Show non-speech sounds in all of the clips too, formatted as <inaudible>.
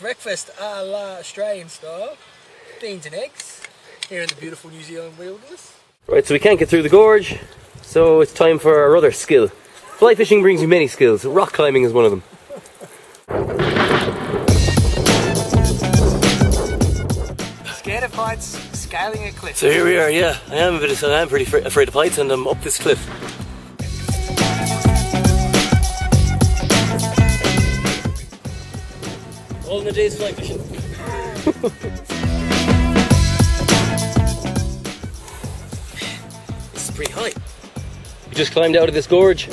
breakfast a la Australian style. Beans and eggs here in the beautiful New Zealand wilderness. Right, so we can't get through the gorge, so it's time for our other skill. Fly fishing brings you many skills. Rock climbing is one of them. Scared of heights, scaling a cliff. So here we are, yeah. I am a bit I am pretty afraid of heights and I'm up this cliff. All in the day's fly fishing. this is pretty high. We just climbed out of this gorge. Two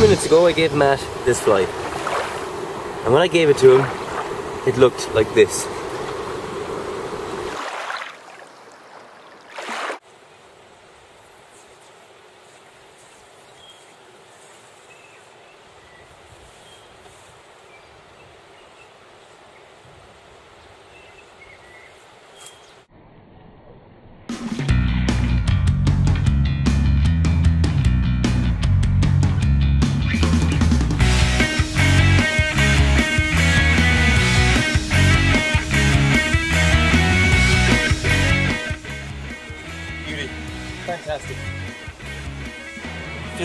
minutes ago I gave Matt this fly. And when I gave it to him, it looked like this.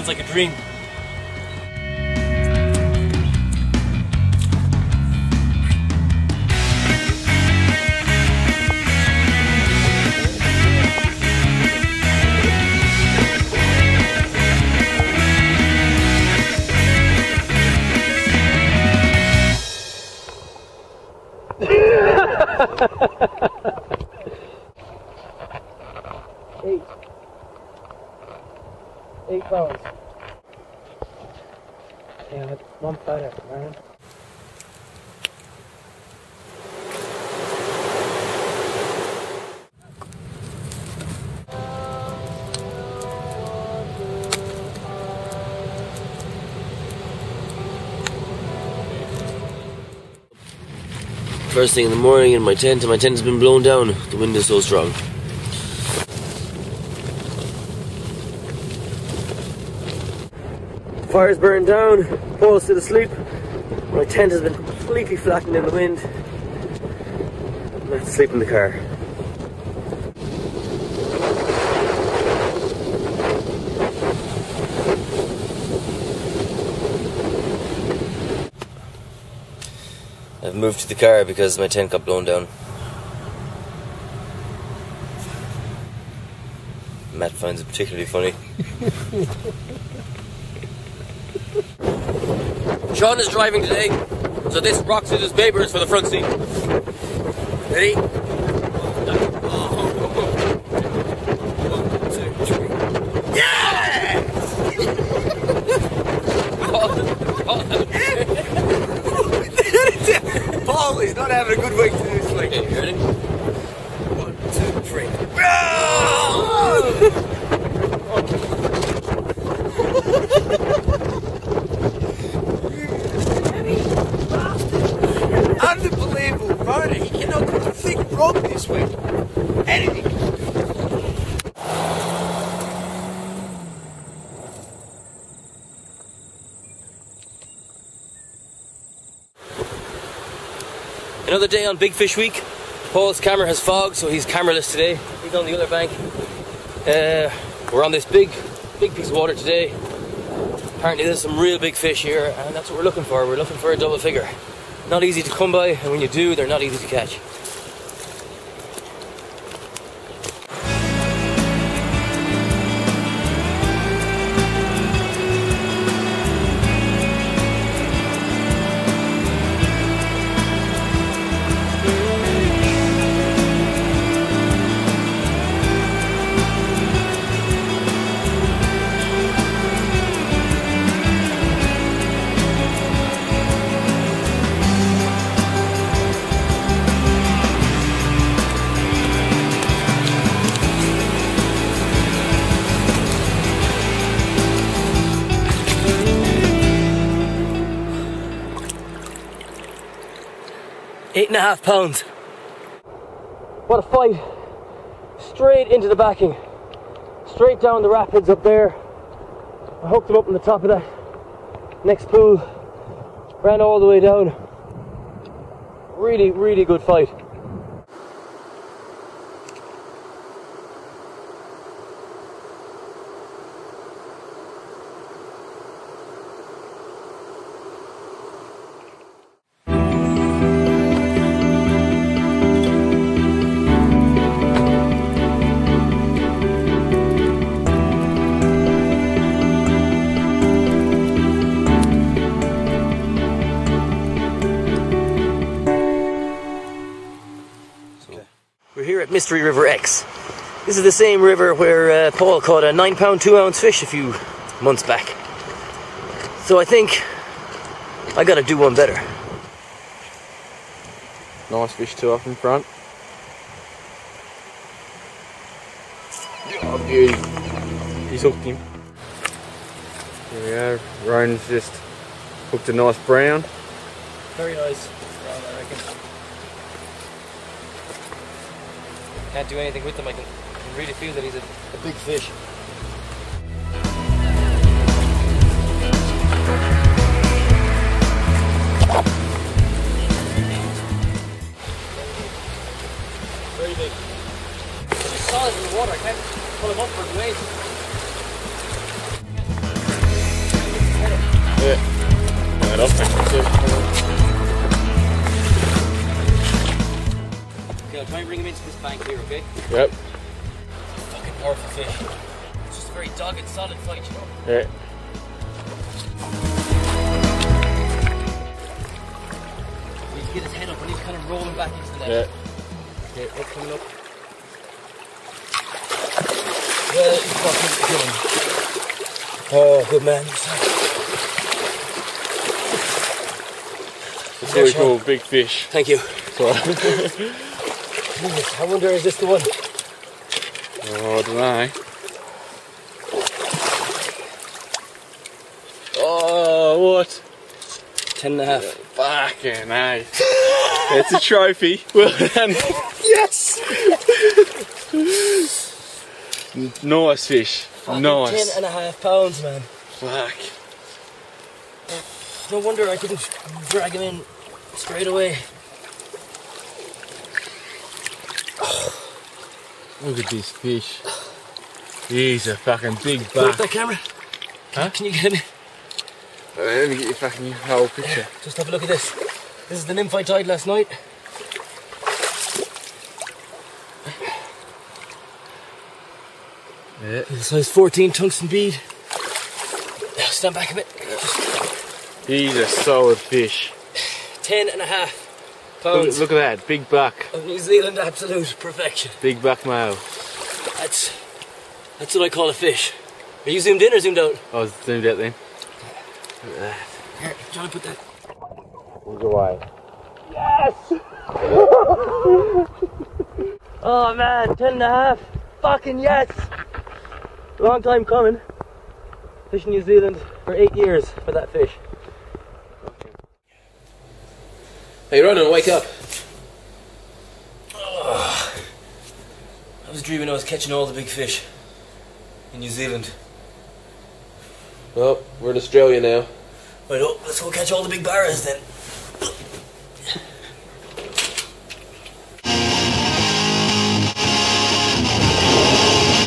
Feels like a dream. Eight. <laughs> Eight pounds. Damn it, one better, man. First thing in the morning in my tent, and my tent has been blown down. The wind is so strong. Fire's burned down, Paul's still asleep. My tent has been completely flattened in the wind. I'm going to sleep in the car. I've moved to the car because my tent got blown down. Matt finds it particularly funny. <laughs> Sean is driving today, so this rocks in his papers for the front seat. Ready? <laughs> Paul is not having a good week to this week. Okay, you ready? One, two, three. Unbelievable motor. He cannot do a thing wrong this week. Anything. Another day on Big Fish Week. Paul's camera has fog, so he's cameraless today. He's on the other bank. Uh, we're on this big, big piece of water today. Apparently, there's some real big fish here, and that's what we're looking for. We're looking for a double figure. Not easy to come by, and when you do, they're not easy to catch. Eight and a half pounds. What a fight. Straight into the backing. Straight down the rapids up there. I hooked him up on the top of that. Next pool, ran all the way down. Really, really good fight. We're here at Mystery River X. This is the same river where uh, Paul caught a nine pound, two ounce fish a few months back. So I think I gotta do one better. Nice fish too up in front. Oh, beauty. He's hooked him. Here we go. Ronan's just hooked a nice brown. Very nice. I reckon. Can't do anything with them. I can, I can really feel that he's a, a big fish. Very big. He's solid in the water. I can't pull him up for the weight. Yeah. Right off I'll try and bring him into this bank here, okay? Yep. Fucking powerful fish. It's just a very dogged, solid fight, you know? Yeah. He needs to get his head up and he's kind of rolling back into the net. Yeah. Okay, up coming up. Well fucking done. Oh, good man. It's really cool. Big fish. Thank you. <laughs> Jesus, I wonder is this the one? oh, I don't know. Oh, what? Ten and a half. Fucking hey. it's a trophy. Well done. Yes! Nice fish. nice. Ten and a half pounds, man. Fuck. No wonder I couldn't drag him in straight away. Look at this fish. He's a fucking big Can you buck. that camera? Huh? Can you get me? Let me get your fucking whole picture. Just have a look at this. This is the nymph I tied last night. Yeah. It's a size 14 tungsten bead. Stand back a bit. He's a solid fish. Ten and a half Look, pounds look at that. Big buck. of New Zealand absolute perfection. Big buck male. That's that's what I call a fish. Are you zoomed in or zoomed out? I was zoomed out then. Look at that. Here, Johnny, put that. Look away. Yes! <laughs> oh man, ten and a half. Fucking yes. Long time coming. Fishing New Zealand for eight years for that fish. Hey, Ronan, wake up. <sighs> I was dreaming I was catching all the big fish in New Zealand. Well, we're in Australia now. Right, oh, let's go catch all the big barras then.